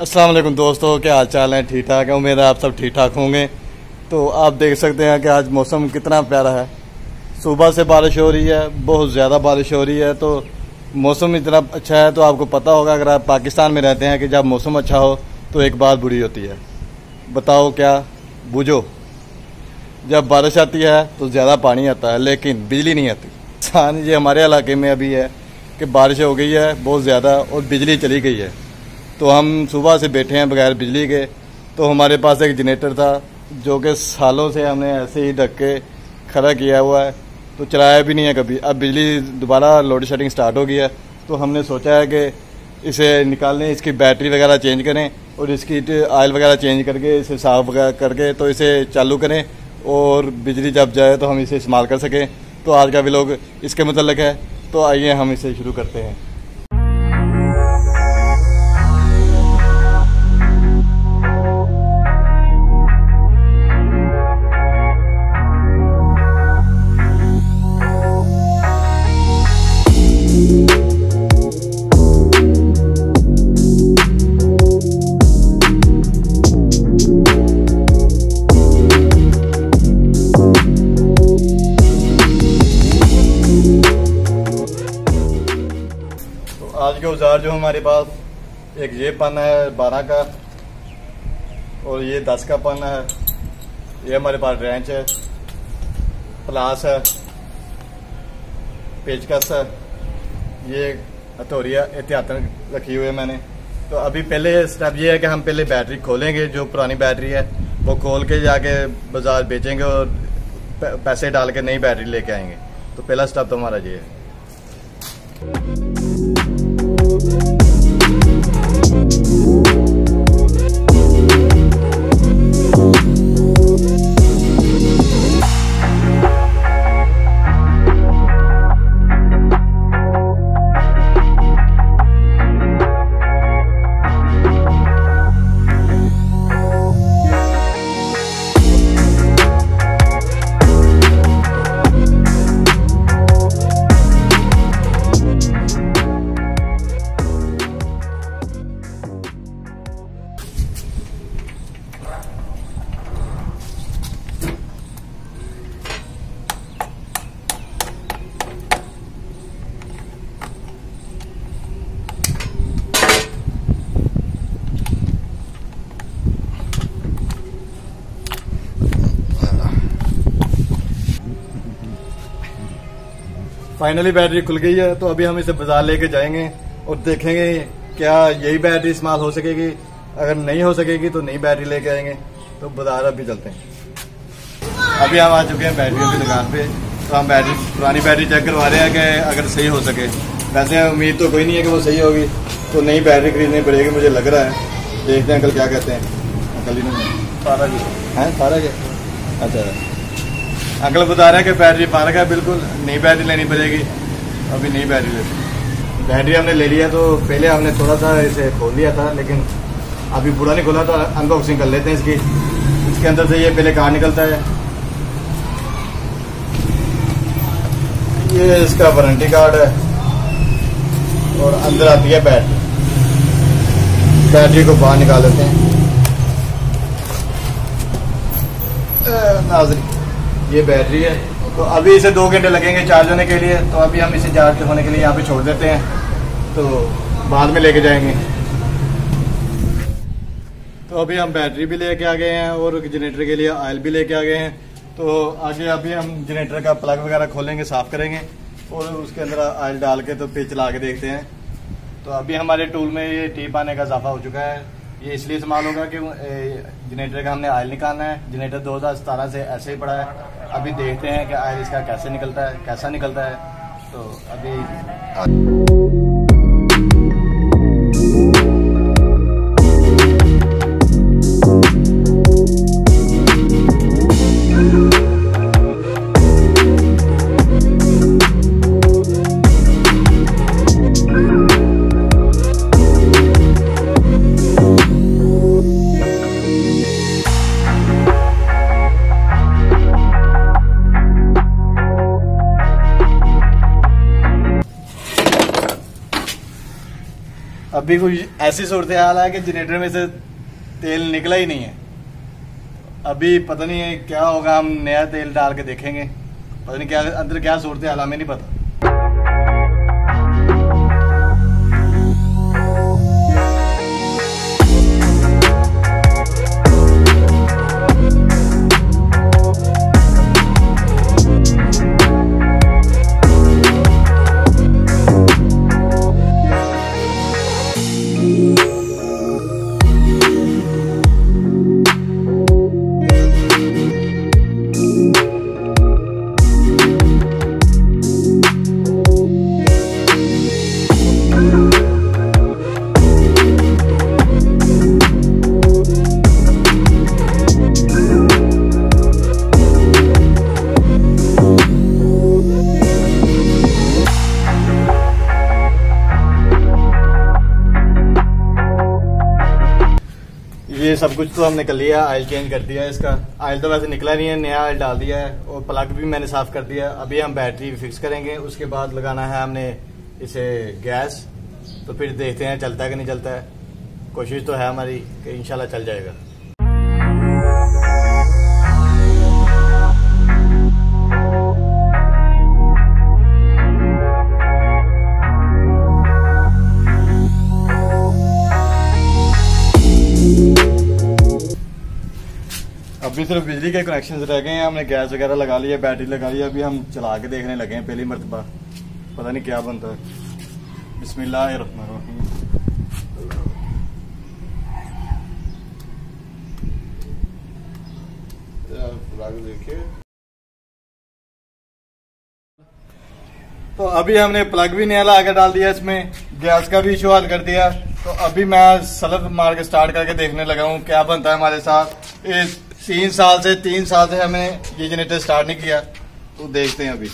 वालेकुम दोस्तों, क्या हाल चाल है? ठीक ठाक है? उम्मीद है आप सब ठीक ठाक होंगे। तो आप देख सकते हैं कि आज मौसम कितना प्यारा है। सुबह से बारिश हो रही है, बहुत ज़्यादा बारिश हो रही है तो मौसम इतना अच्छा है तो आपको पता होगा, अगर आप पाकिस्तान में रहते हैं कि जब मौसम अच्छा हो तो एक बात बुरी होती है। बताओ क्या? बूझो। जब बारिश आती है तो ज़्यादा पानी आता है, लेकिन बिजली नहीं आती। ये हमारे इलाके में अभी है कि बारिश हो गई है, बहुत ज़्यादा, और बिजली चली गई है। तो हम सुबह से बैठे हैं बगैर बिजली के। तो हमारे पास एक जनरेटर था, जो कि सालों से हमने ऐसे ही ढक के खड़ा किया हुआ है। तो चलाया भी नहीं है कभी। अब बिजली दोबारा लोड शेडिंग स्टार्ट हो गई है। तो हमने सोचा है कि इसे निकालने, इसकी बैटरी वगैरह चेंज करें और इसकी आयल वगैरह चेंज करके, इसे साफ़ वगैरह करके तो इसे चालू करें और बिजली जब जाए तो हम इसे इस्तेमाल कर सकें। तो आज का भी लोग इसके मतलब है। तो आइए हम इसे शुरू करते हैं। आज के औज़ार जो हमारे पास, एक ये पन्ना है, बारह का, और ये दस का पन्ना है, ये हमारे पास रेंच है, प्लास है, पेचकस है, ये हथौरिया एहतियातन रखी हुई है मैंने। तो अभी पहले स्टेप ये है कि हम पहले बैटरी खोलेंगे, जो पुरानी बैटरी है, वो खोल के जाके बाज़ार बेचेंगे और पैसे डाल के नई बैटरी लेके आएँगे। तो पहला स्टेप तो हमारा ये है। फाइनली बैटरी खुल गई है तो अभी हम इसे बाज़ार लेके जाएँगे और देखेंगे क्या यही बैटरी इस्तेमाल हो सकेगी। अगर नहीं हो सकेगी तो नई बैटरी लेके आएँगे। तो बाज़ार अभी चलते हैं। अभी हम आ चुके हैं बैटरी की दुकान पे। तो हम बैटरी पुरानी बैटरी चेक करवा रहे हैं कि अगर सही हो सके। वैसे उम्मीद तो कोई नहीं है कि वो सही होगी। तो नई बैटरी खरीदनी पड़ेगी मुझे लग रहा है। देखते हैं अंकल क्या कहते हैं। अंकल जी ने सारा जी। है? सारा क्या अच्छा। अंकल बता रहे हैं कि बैटरी पार्क है, बिल्कुल नई बैटरी लेनी पड़ेगी। अभी नई बैटरी लेते बैटरी हमने ले लिया तो पहले हमने थोड़ा सा इसे खोल लिया था, लेकिन अभी पूरा नहीं खोला तो अनबॉक्सिंग कर लेते हैं इसकी। इसके अंदर से ये पहले कहाँ निकलता है। ये इसका वारंटी कार्ड है। और अंदर आती है बैटरी। बैटरी को बाहर निकाल लेते हैं। नाजरी ये बैटरी है। तो अभी इसे दो घंटे लगेंगे चार्ज होने के लिए तो अभी हम इसे चार्ज होने के लिए यहाँ पे छोड़ देते हैं। तो बाद में लेके जाएँगे। तो अभी हम बैटरी भी लेके आ गए हैं और जनरेटर के लिए ऑयल भी लेके आ गए हैं। तो आगे अभी हम जनरेटर का प्लग वगैरह खोलेंगे, साफ़ करेंगे और उसके अंदर ऑयल डाल के तो पे चला के देखते हैं। तो अभी हमारे टूल में ये टीप आने का इजाफा हो चुका है। ये इसलिए इस्तेमाल होगा कि जनरेटर का हमने ऑयल निकालना है। जनरेटर दो से ऐसे ही पड़ा है। अभी देखते हैं कि आयल इसका कैसे निकलता है कैसा निकलता है। तो अभी अभी कुछ ऐसी सूरत हाल है कि जनरेटर में से तेल निकला ही नहीं है। अभी पता नहीं है क्या होगा, हम नया तेल डाल के देखेंगे। पता नहीं क्या, अंदर क्या सूरत हाल हमें नहीं पता। ये सब कुछ तो हमने कर लिया आयल चेंज कर दिया, इसका आयल तो वैसे निकला नहीं है, नया आयल डाल दिया है, और प्लग भी मैंने साफ़ कर दिया अभी हम बैटरी फिक्स करेंगे, उसके बाद लगाना है हमने इसे गैस तो फिर देखते हैं चलता है कि नहीं चलता है। कोशिश तो है हमारी कि इंशाल्लाह चल जाएगा। अभी सिर्फ़ बिजली के कनेक्शन रह गए हैं, हमने गैस वगैरह लगा लिया बैटरी लगा लिया अभी हम चला के देखने लगे हैं पहली मरतबा। पता नहीं क्या बनता है। बिस्मिल्लाहिर्रहमानिर्रहीम। तो अभी हमने प्लग भी नया लगा डाल दिया, इसमें गैस का भी इशू हल कर दिया। तो अभी मैं सलफ मार के स्टार्ट करके देखने लगा हूँ, क्या बनता है हमारे साथ। इस तीन साल से, तीन साल से हमने ये जनरेटर स्टार्ट नहीं किया। तो देखते हैं अभी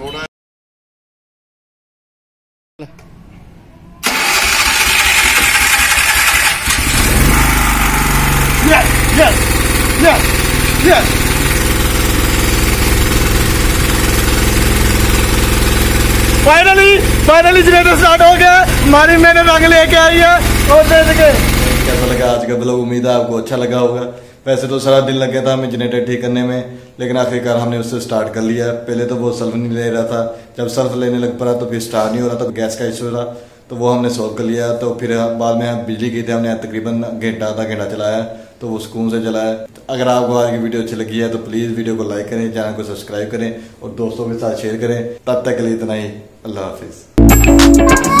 थोड़ा Yes! Yes! Yes! Yes! Finally finally generator start हो गया। हमारी मैंने रंग लेके आई है। और दे सके कैसा लगा आज का ब्लॉग? उम्मीद है आपको अच्छा लगा होगा। वैसे तो सारा दिन लग गया था हमें जनरेटर ठीक करने में, लेकिन आखिरकार हमने उससे स्टार्ट कर लिया। पहले तो वो सल्फ नहीं ले रहा था। जब सल्फ लेने लग पड़ा तो फिर स्टार्ट नहीं हो रहा था गैस का इशू था तो वो हमने सॉल्व कर लिया। तो फिर बाद में बिजली की थी, हमने तकरीबन घंटा आधा घंटा चलाया। तो वो सुकून से चलाया अगर आपको आज की वीडियो अच्छी लगी है तो प्लीज़ वीडियो को लाइक करें चैनल को सब्सक्राइब करें और दोस्तों के साथ शेयर करें। तब तक के लिए इतना ही। अल्लाह हाफिज़।